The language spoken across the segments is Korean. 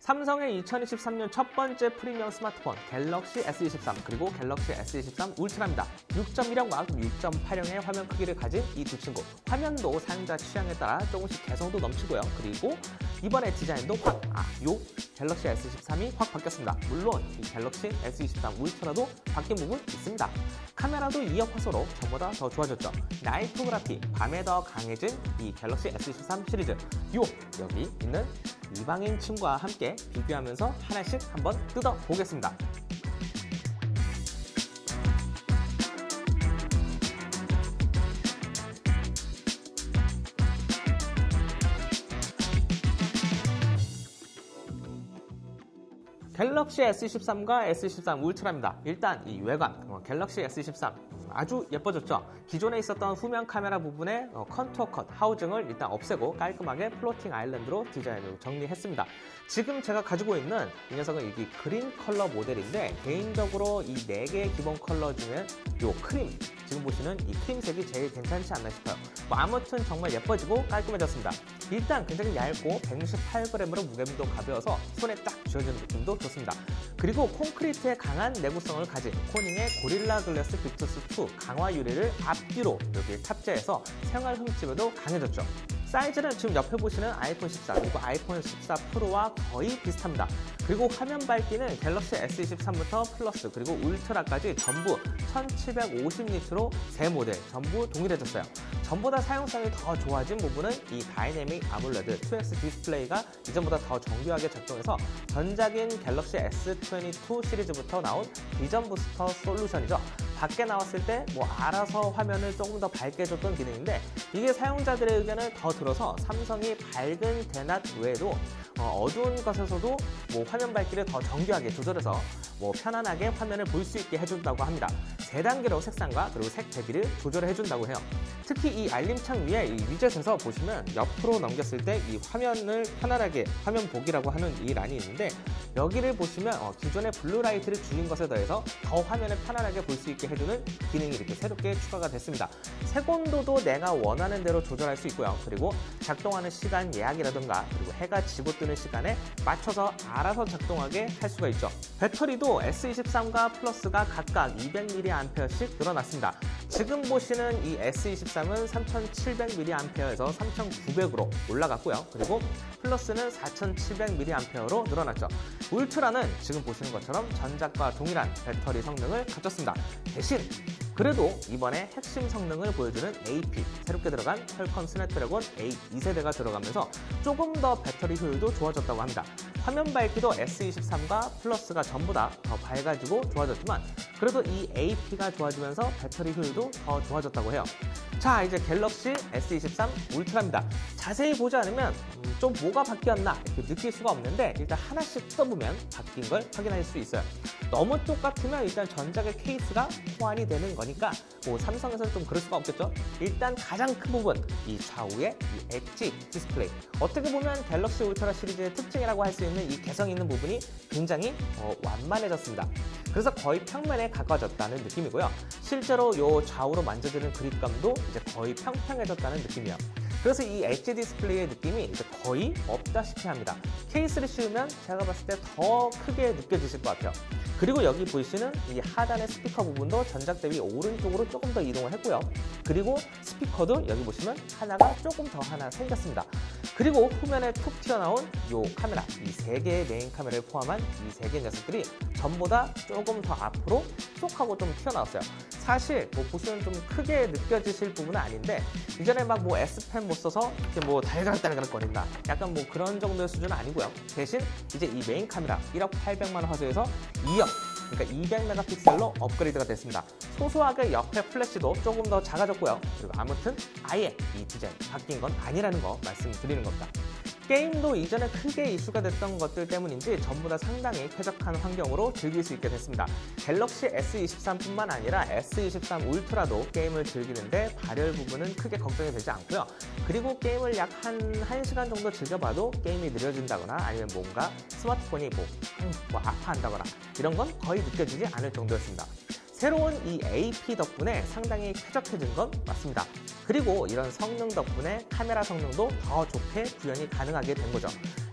삼성의 2023년 첫 번째 프리미엄 스마트폰 갤럭시 S23 그리고 갤럭시 S23 울트라입니다. 6.1형과 6.8형의 화면 크기를 가진 이 두 친구 화면도 사용자 취향에 따라 조금씩 개성도 넘치고요. 그리고 이번에 디자인도 확, 아, 요 갤럭시 S23이 확 바뀌었습니다. 물론 이 갤럭시 S23 울트라도 바뀐 부분 있습니다. 카메라도 2억 화소로 전보다 더 좋아졌죠. 나이토그라피, 밤에 더 강해진 이 갤럭시 S23 시리즈 요 여기 있는 이방인 친구와 함께 비교하면서 하나씩 한번 뜯어 보겠습니다. 갤럭시 S23과 S23 울트라입니다. 일단 이 외관, 어, 갤럭시 S23 아주 예뻐졌죠. 기존에 있었던 후면 카메라 부분의 어, contour cut housing을 일단 없애고 깔끔하게 floating island로 디자인을 정리했습니다. 지금 제가 가지고 있는 이 녀석은 이게 그린 컬러 모델인데 개인적으로 이 네 개의 기본 컬러 중에 이 크림 지금 보시는 이 크림색이 제일 괜찮지 않나 싶어요. 뭐 아무튼 정말 예뻐지고 깔끔해졌습니다. 일단 굉장히 얇고 168g으로 무게도 가벼워서 손에 딱 쥐어지는 느낌도 좋습니다. 그리고 콘크리트의 강한 내구성을 가진 코닝의 고릴라 글래스 빅투스 2 강화 유리를 앞뒤로 여기 탑재해서 생활 흠집에도 강해졌죠. 사이즈는 지금 옆에 보시는 아이폰 14 그리고 아이폰 14 프로와 거의 비슷합니다. 그리고 화면 밝기는 갤럭시 S23부터 플러스 그리고 울트라까지 전부 1750니트로 세 모델 전부 동일해졌어요. 전보다 사용성이 더 좋아진 부분은 이 다이내믹 아몰레드 2X 디스플레이가 이전보다 더 정교하게 작동해서 전작인 갤럭시 S22 시리즈부터 나온 비전 부스터 솔루션이죠. 밖에 나왔을 때 뭐 알아서 화면을 조금 더 밝게 해줬던 기능인데 이게 사용자들의 의견을 더 들어서 삼성이 밝은 대낮 외에도 어, 어두운 것에서도 뭐 화면 밝기를 더 정교하게 조절해서 뭐 편안하게 화면을 볼 수 있게 해준다고 합니다. 세 단계로 색상과 그리고 색 대비를 조절해 해준다고 해요. 특히 이 알림창 위에 이 위젯에서 보시면 옆으로 넘겼을 때 이 화면을 편안하게 화면 보기라고 하는 이 란이 있는데 여기를 보시면 어, 기존의 blue light를 줄인 것에 더해서 더 화면을 편안하게 볼 수 있게 해주는 기능이 이렇게 새롭게 추가가 됐습니다. 색온도도 내가 원하는 대로 조절할 수 있고요. 그리고 작동하는 시간 예약이라든가 그리고 해가 지고 뜨는 시간에 맞춰서 알아서 작동하게 할 수가 있죠. 배터리도 S23과 플러스가 각각 200mAh씩 늘어났습니다. 지금 보시는 이 S23은 3700mAh에서 3900으로 올라갔고요. 그리고 플러스는 4700mAh로 늘어났죠. 울트라는 지금 보시는 것처럼 전작과 동일한 배터리 성능을 갖췄습니다. 대신 그래도 이번에 핵심 성능을 보여주는 AP 새롭게 들어간 퀄컴 스냅드래곤 8 2세대가 들어가면서 조금 더 배터리 효율도 좋아졌다고 합니다. 화면 밝기도 S23과 플러스가 전부 다 더 밝아지고 좋아졌지만 그래도 이 AP가 좋아지면서 배터리 효율도 더 좋아졌다고 해요. 자 이제 갤럭시 S23 울트라입니다. 자세히 보지 않으면 음, 좀 뭐가 바뀌었나 이렇게 느낄 수가 없는데 일단 하나씩 뜯어보면 바뀐 걸 확인할 수 있어요. 너무 똑같으면 일단 전작의 케이스가 호환이 되는 거니까 뭐 삼성에서는 좀 그럴 수가 없겠죠. 일단 가장 큰 부분 이 좌우의 이 엣지 디스플레이 어떻게 보면 갤럭시 울트라 시리즈의 특징이라고 할 수 있는 이 개성 있는 부분이 굉장히 어, 완만해졌습니다. 그래서 거의 평면에 가까워졌다는 느낌이고요. 실제로 이 좌우로 만져지는 그립감도 이제 거의 평평해졌다는 느낌이에요. 그래서 이 엣지 디스플레이의 느낌이 이제 거의 없다시피 합니다. 케이스를 씌우면 제가 봤을 때 더 크게 느껴지실 것 같아요. 그리고 여기 보시는 이 하단의 스피커 부분도 전작 대비 오른쪽으로 조금 더 이동을 했고요. 그리고 스피커도 여기 보시면 하나가 조금 더 하나 생겼습니다. 그리고 후면에 툭 튀어나온 이 카메라, 이 세 개의 메인 카메라를 포함한 이 세 개의 녀석들이 전보다 조금 더 앞으로 쏙 하고 좀 튀어나왔어요. 사실 뭐 보시면 좀 크게 느껴지실 부분은 아닌데 이전에 막 뭐 S펜 못 써서 이렇게 뭐 달그락달그락 거린다. 약간 뭐 그런 정도의 수준은 아니고요. 대신 이제 이 메인 카메라 1억 800만 화소에서 2억 그러니까 200 megapixel로 업그레이드가 됐습니다. 소소하게 옆에 플래시도 조금 더 작아졌고요. 그리고 아무튼 아예 이 디자인 바뀐 건 아니라는 거 말씀드리는 겁니다. 게임도 이전에 크게 이슈가 됐던 것들 때문인지 전부 다 상당히 쾌적한 환경으로 즐길 수 있게 됐습니다. 갤럭시 S23뿐만 아니라 S23 울트라도 게임을 즐기는데 발열 부분은 크게 걱정이 되지 않고요. 그리고 게임을 약 한 1시간 정도 즐겨봐도 게임이 느려진다거나 아니면 뭔가 스마트폰이 뭐, 뭐 아파한다거나 이런 건 거의 느껴지지 않을 정도였습니다. 새로운 이 AP 덕분에 상당히 쾌적해진 건 맞습니다. 그리고 이런 성능 덕분에 카메라 성능도 더 좋게 구현이 가능하게 된 거죠.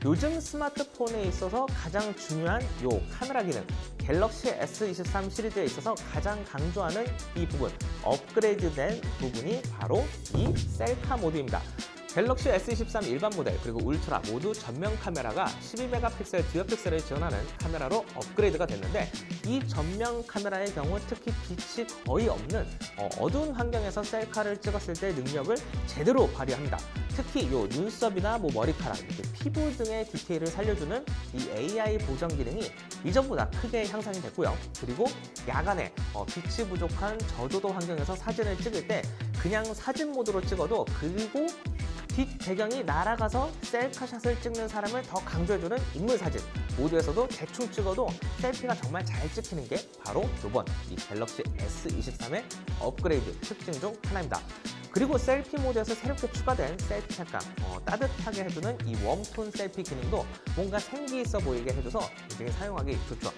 요즘 스마트폰에 있어서 가장 중요한 요 카메라 기능 갤럭시 S23 시리즈에 있어서 가장 강조하는 이 부분 업그레이드된 부분이 바로 이 셀카 모드입니다. 갤럭시 S23 일반 모델 그리고 울트라 모두 전면 카메라가 12 megapixel dual pixel을 지원하는 카메라로 업그레이드가 됐는데 이 전면 카메라의 경우 특히 빛이 거의 없는 어, 두운 환경에서 셀카를 찍었을 때 능력을 제대로 발휘합니다. 특히 이 눈썹이나 뭐 머리카락, 이렇게 피부 등의 디테일을 살려주는 이 AI 보정 기능이 이전보다 크게 향상이 됐고요. 그리고 야간에 어, 빛이 부족한 저조도 환경에서 사진을 찍을 때 그냥 사진 모드로 찍어도 그리고 뒷 배경이 날아가서 셀카샷을 찍는 사람을 더 강조해주는 인물 사진 모드에서도 대충 찍어도 selfie가 정말 잘 찍히는 게 바로 이번 이 갤럭시 S23의 업그레이드 특징 중 하나입니다. 그리고 selfie 모드에서 새롭게 추가된 selfie 색감 어, 따뜻하게 해주는 이 warm tone selfie 기능도 뭔가 생기 있어 보이게 해줘서 굉장히 사용하기 좋죠.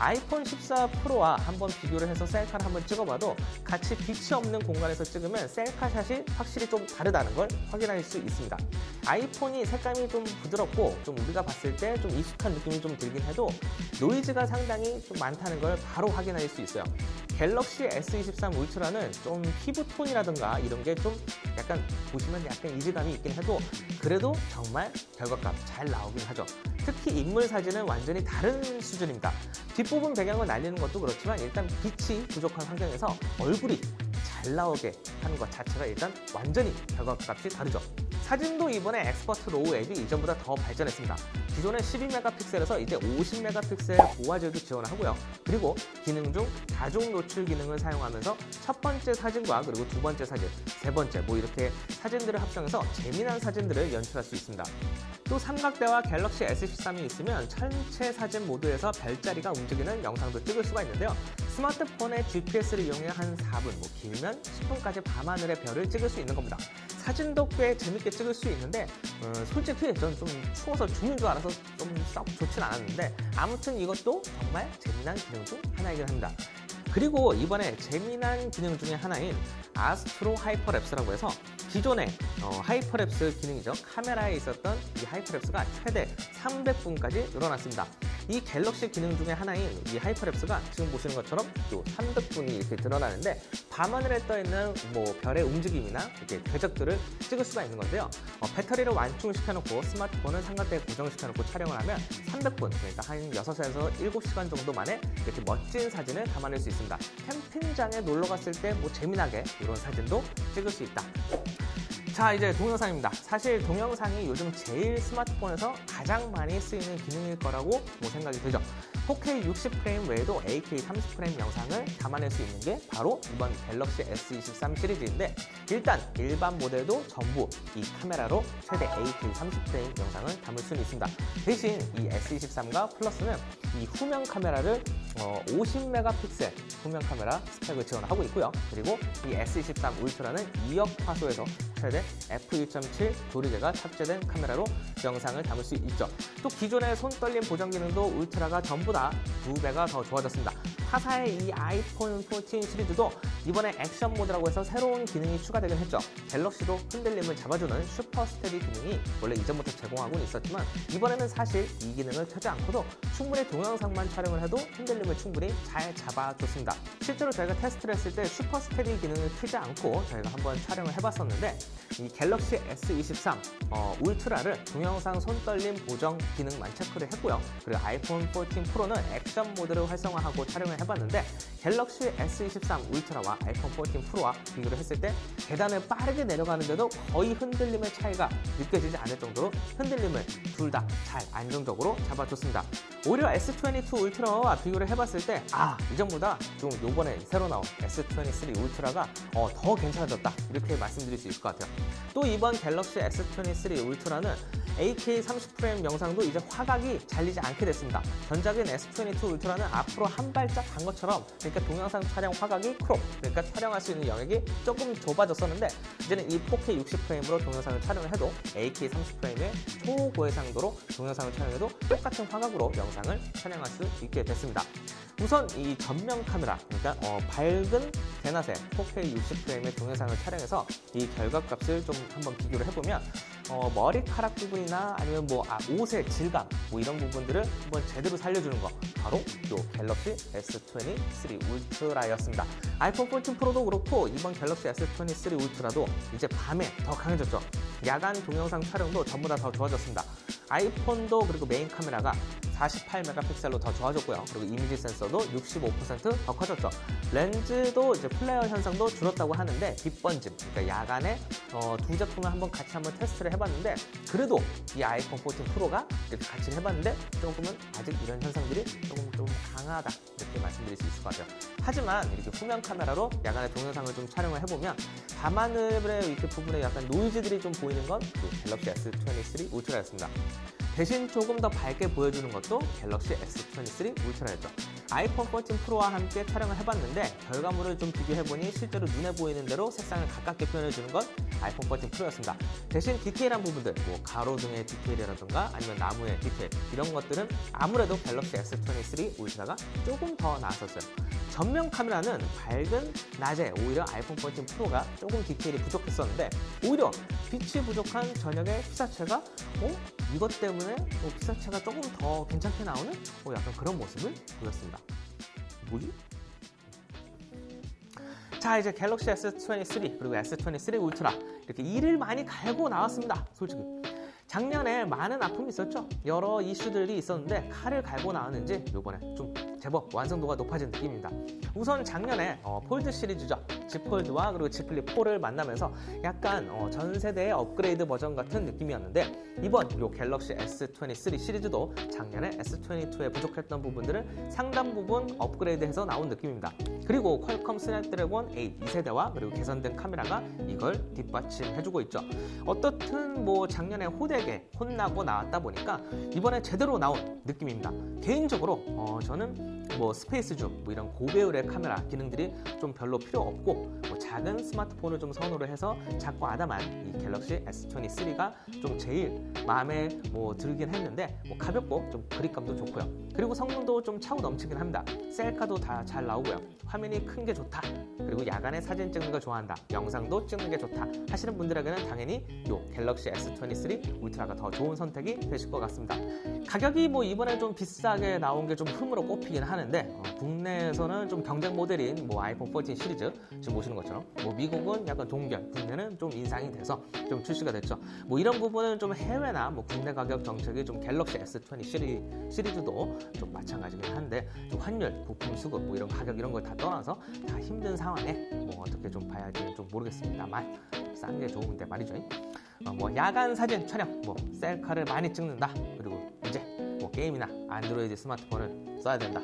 아이폰 14 프로와 한번 비교를 해서 셀카를 한번 찍어봐도 같이 빛이 없는 공간에서 찍으면 셀카 shot이 확실히 좀 다르다는 걸 확인할 수 있습니다. 아이폰이 색감이 좀 부드럽고 좀 우리가 봤을 때 좀 익숙한 느낌이 좀 들긴 해도 노이즈가 상당히 좀 많다는 걸 바로 확인할 수 있어요. 갤럭시 S23 울트라는 좀 피부톤이라든가 이런 게 좀 약간 보시면 약간 이질감이 있긴 해도 그래도 정말 결과값 잘 나오긴 하죠. 특히 인물 사진은 완전히 다른 수준입니다. 뒷부분 배경을 날리는 것도 그렇지만 일단 빛이 부족한 환경에서 얼굴이 잘 나오게 하는 것 자체가 일단 완전히 결과값이 다르죠. 사진도 이번에 Expert RAW 앱이 이전보다 더 발전했습니다. 기존의 12메가픽셀에서 이제 50메가픽셀 고화질도 지원하고요. 그리고 기능 중 다중 노출 기능을 사용하면서 첫 번째 사진과 그리고 두 번째 사진, 세 번째 뭐 이렇게 사진들을 합성해서 재미난 사진들을 연출할 수 있습니다. 또 삼각대와 갤럭시 S13이 있으면 전체 사진 모드에서 별자리가 움직이는 영상도 찍을 수가 있는데요. 스마트폰의 GPS를 이용해 한 4분, 뭐 길면 10분까지 밤하늘의 별을 찍을 수 있는 겁니다. 사진도 꽤 재밌게 찍을 수 있는데 어, 솔직히 저는 좀 추워서 죽는 줄 알아서 좀 썩 좋진 않았는데 아무튼 이것도 정말 재미난 기능 중 하나이긴 합니다. 그리고 이번에 재미난 기능 중에 하나인 Astro Hyperlapse라고 해서 기존의 어, Hyperlapse 기능이죠. 카메라에 있었던 이 Hyperlapse가 최대 300분까지 늘어났습니다. 이 갤럭시 기능 중에 하나인 이 Hyperlapse가 지금 보시는 것처럼 또 300분이 이렇게 늘어나는데 밤하늘에 떠 있는 뭐 별의 움직임이나 이렇게 궤적들을 찍을 수가 있는 건데요. 어, 배터리를 완충시켜놓고 스마트폰을 삼각대에 고정시켜놓고 촬영을 하면 300분 그러니까 한 6에서 7시간 정도 만에 이렇게 멋진 사진을 담아낼 수 있습니다. 캠핑장에 놀러 갔을 때 뭐 재미나게 이런 사진도 찍을 수 있다. 자 이제 동영상입니다. 사실 동영상이 요즘 제일 스마트폰에서 가장 많이 쓰이는 기능일 거라고 뭐 생각이 되죠. 4K 60프레임 외에도 8K 30프레임 영상을 담아낼 수 있는 게 바로 이번 갤럭시 S23 시리즈인데 일단 일반 모델도 전부 이 카메라로 최대 8K 30프레임 영상을 담을 수는 있습니다. 대신 이 S23과 플러스는 이 후면 카메라를 어, 50메가픽셀 후면 카메라 스펙을 지원하고 있고요. 그리고 이 S23 울트라는 2억 화소에서 최대 f1.7 조리개가 탑재된 카메라로 영상을 담을 수 있죠. 또 기존의 손 떨림 보정 기능도 울트라가 전부 다 두 배가 더 좋아졌습니다. 타사의 이 아이폰 14 시리즈도 이번에 action mode라고 해서 새로운 기능이 추가되긴 했죠. 갤럭시도 흔들림을 잡아주는 Super Steady 기능이 원래 이전부터 제공하고는 있었지만 이번에는 사실 이 기능을 켜지 않고도 충분히 동영상만 촬영을 해도 흔들림을 충분히 잘 잡아줬습니다. 실제로 저희가 테스트를 했을 때 Super Steady 기능을 켜지 않고 저희가 한번 촬영을 해봤었는데 이 갤럭시 S23 어, 울트라를 동영상 손떨림 보정 기능만 체크를 했고요. 그리고 아이폰 14 프로는 액션 모드를 활성화하고 촬영을 해봤는데 갤럭시 S23 울트라와 아이폰 14 프로와 비교를 했을 때 계단을 빠르게 내려가는데도 거의 흔들림의 차이가 느껴지지 않을 정도로 흔들림을 둘 다 잘 안정적으로 잡아줬습니다. 오히려 S22 울트라와 비교를 해봤을 때 아 이전보다 좀 요번에 새로 나온 S23 울트라가 어, 더 괜찮아졌다 이렇게 말씀드릴 수 있을 것 같아요. 또 이번 갤럭시 S23 울트라는 8K 30프레임 영상도 이제 화각이 잘리지 않게 됐습니다. 전작인 S22 울트라는 앞으로 한 발짝 간 것처럼 그러니까 동영상 촬영 화각이 crop 그러니까 촬영할 수 있는 영역이 조금 좁아졌었는데 이제는 이 4K 60프레임으로 동영상을 촬영을 해도 8K 30프레임의 초고해상도로 동영상을 촬영해도 똑같은 화각으로 영상을 촬영할 수 있게 됐습니다. 우선 이 전면 카메라, 그러니까 어, 밝은 대낮에 4K 60프레임의 동영상을 촬영해서 이 결과값을 좀 한번 비교를 해보면 어, 머리카락 부분이나 아니면 뭐 아, 옷의 질감 뭐 이런 부분들을 한번 제대로 살려주는 거 바로 요 갤럭시 S23 울트라였습니다. 아이폰 14 프로도 그렇고 이번 갤럭시 S23 울트라도 이제 밤에 더 강해졌죠. 야간 동영상 촬영도 전부 다 더 좋아졌습니다. 아이폰도 그리고 메인 카메라가 48 megapixel로 더 좋아졌고요. 그리고 이미지 센서도 65% 더 커졌죠. 렌즈도 이제 flare 현상도 줄었다고 하는데 빛번짐, 그러니까 야간에 어, 두 제품을 한번 같이 한번 테스트를 해봤는데 그래도 이 아이폰 14 프로가 이렇게 같이 해봤는데 조금은 아직 이런 현상들이 조금 좀 강하다 이렇게 말씀드릴 수 있을 것 같아요. 하지만 이렇게 후면 카메라로 야간에 동영상을 좀 촬영을 해보면 밤하늘의 이렇게 부분에 약간 노이즈들이 좀 보이는 건 갤럭시 S23 울트라였습니다. 대신 조금 더 밝게 보여주는 것도 갤럭시 S23 울트라였죠. 아이폰 14 프로와 함께 촬영을 해봤는데 결과물을 좀 비교해보니 실제로 눈에 보이는 대로 색상을 가깝게 표현해주는 건 아이폰 14 프로였습니다. 대신 디테일한 부분들, 뭐 가로등의 디테일이라든가 아니면 나무의 디테일 이런 것들은 아무래도 갤럭시 S23 울트라가 조금 더 나았었어요. 전면 카메라는 밝은 낮에 오히려 아이폰 14 프로가 조금 디테일이 부족했었는데 오히려 빛이 부족한 저녁에 피사체가 어? 이것 때문에 어, 피사체가 조금 더 괜찮게 나오는 어, 약간 그런 모습을 보였습니다. 뭐지? 자 이제 갤럭시 S23 그리고 S23 울트라 이렇게 이를 많이 갈고 나왔습니다. 솔직히 작년에 많은 아픔이 있었죠. 여러 이슈들이 있었는데 칼을 갈고 나왔는지 이번에 좀 제법 완성도가 높아진 느낌입니다. 우선 작년에 어, 폴드 시리즈죠. Z 폴드와 그리고 Z 플립 4를 만나면서 약간 어, 전 세대의 업그레이드 버전 같은 느낌이었는데 이번 요 갤럭시 S23 시리즈도 작년에 S22에 부족했던 부분들을 상당 부분 업그레이드해서 나온 느낌입니다. 그리고 퀄컴 스냅드래곤 8 2세대와 그리고 개선된 카메라가 이걸 뒷받침해주고 있죠. 어떻든 뭐 작년에 호되게 혼나고 나왔다 보니까 이번에 제대로 나온 느낌입니다. 개인적으로 어, 저는 뭐 스페이스 줌 뭐 이런 고배율의 카메라 기능들이 좀 별로 필요 없고 뭐 작은 스마트폰을 좀 선호를 해서 작고 아담한 이 갤럭시 S23가 좀 제일 마음에 뭐 들긴 했는데 뭐 가볍고 좀 그립감도 좋고요. 그리고 성능도 좀 차고 넘치긴 합니다. 셀카도 다 잘 나오고요. 화면이 큰 게 좋다. 그리고 야간에 사진 찍는 거 좋아한다. 영상도 찍는 게 좋다. 하시는 분들에게는 당연히 이 갤럭시 S23 울트라가 더 좋은 선택이 되실 것 같습니다. 가격이 뭐 이번에 좀 비싸게 나온 게 좀 흠으로 꼽히긴 하는데 어, 국내에서는 좀 경쟁 모델인 뭐 아이폰 14 시리즈 지금 보시는 것처럼 뭐 미국은 약간 동결, 국내는 좀 인상이 돼서 좀 출시가 됐죠. 뭐 이런 부분은 좀 해외나 뭐 국내 가격 정책이 좀 갤럭시 S20 시리, 시리즈도 좀 마찬가지긴 한데 좀 환율, 부품 수급 뭐 이런 가격 이런 걸 다 떠나서 다 힘든 상황에 뭐 어떻게 좀 봐야지는 좀 모르겠습니다만 싼 게 좋은데 말이죠. 어, 뭐 야간 사진 촬영, 뭐 셀카를 많이 찍는다. 그리고 이제 뭐 게임이나 안드로이드 스마트폰을 써야 된다.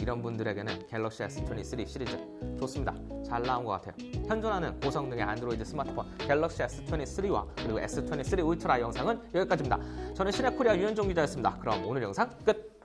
이런 분들에게는 갤럭시 S23 시리즈 좋습니다. 잘 나온 것 같아요. 현존하는 고성능의 안드로이드 스마트폰 갤럭시 S23와 그리고 S23 울트라 영상은 여기까지입니다. 저는 시네코리아 유현종 기자였습니다. 그럼 오늘 영상 끝!